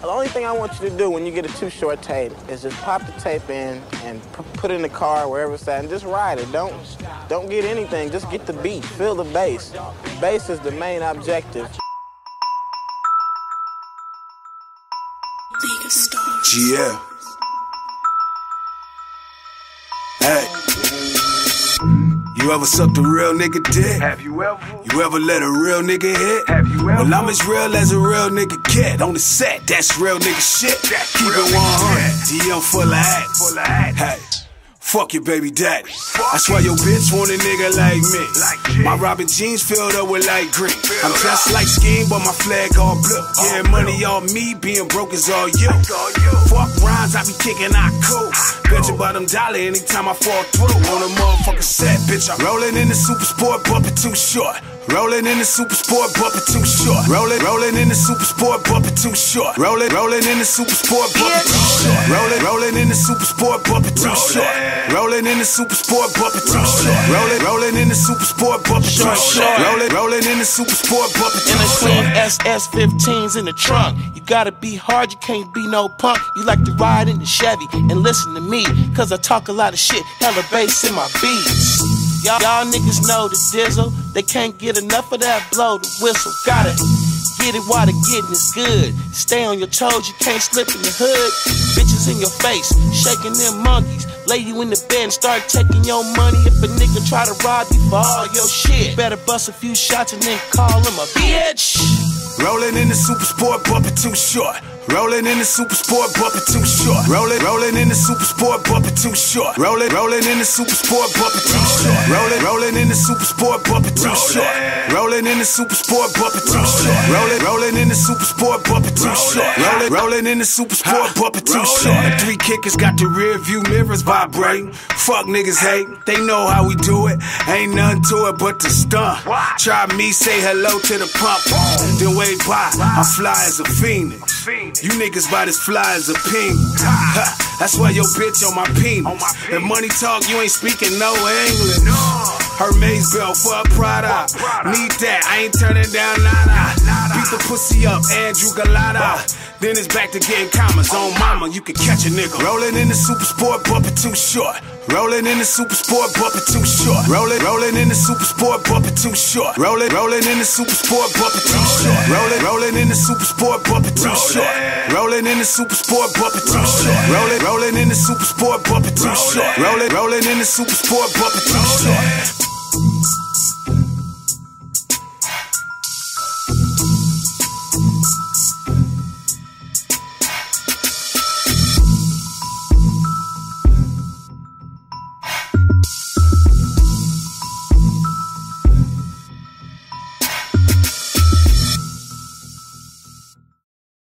The only thing I want you to do when you get a too short tape is just pop the tape in and put it in the car wherever it's at and just ride it. Don't don't get anything. Just get the beat. Feel the bass. Bass is the main objective. Yeah. You ever sucked a real nigga dick? Have you ever? You ever let a real nigga hit? Have you ever? Well, I'm as real as a real nigga get. On the set, that's real nigga shit. That's Keep real it nigga 100. DM full of acts. Full of acts. Hey. Fuck your baby daddy. I swear your bitch want a nigga like me. Like my Robin jeans filled up with light green. I'm just like Scheme, but my flag all blue. Yeah, money on me, being broke is all you. all you. Fuck rhymes, I be kicking out cool. Ah. Bet your bottom dollar anytime I fall through. On a motherfucking set, bitch, I'm rolling in the super sport, bumping too short. Rolling in the super sport, bumping too short. Rolling, rolling in the super sport, bumping too short. Rolling, rolling in the super sport, bumping too short. Rolling, rolling in the super sport, bumping too short. Rolling in the super sport, bumping too short. Rolling, rolling in the super sport, bumping too short. Rolling, rolling in the super sport, In too short. Clean SS15s in the trunk. You gotta be hard, you can't be no punk. You like to ride in the Chevy and listen to me, cause I talk a lot of shit, hella bass in my beats. Y'all, y'all niggas know the dizzle, they can't get enough of that blow, the whistle. Gotta get it while the getting is good. Stay on your toes, you can't slip in the hood. Bitches in your face, shaking them monkeys. Lay you in the bed and start taking your money. If a nigga try to rob you for all your shit, better bust a few shots and then call him a bitch. Rolling in the super sport, bumping too short. Rolling in the super sport, bumping too short. Rolling, rolling in the super sport, bumping too short. Rolling, rolling in the super sport, bumping too short. Rolling, rolling in the super sport, bumping too short. Rolling in the super sport, bumping too short. Rolling, rolling in the super sport, bumping too short. Rolling, rolling in the super sport, bumping too short. The three kickers got the rear view mirrors vibrating. Fuck niggas hate, they know how we do it. Ain't nothing to it but the stunt. Try me, say hello to the pump. Then wave by, I'm fly as a phoenix. You niggas about as fly as a ping. Ha, That's why your bitch on my penis. If money talk, you ain't speaking no English. Her Hermes belt for a Prada. Need that, I ain't turning down nada. Beat the pussy up, Andrew Golota. Then it's back to getting commas on mama. You can catch a nigga. Rolling in the super sport, bumping too short. Rolling in the super sport, bumping too short. Rolling, rolling in the super sport, bumping too short. Rolling, rolling in the super sport, bumping too short. Rolling, rolling in the super sport, bumping too short. Rolling in the super sport, bumping too short. Rolling, rolling in the super sport, bumping too short. Rolling, rolling in the super sport, bumping too short.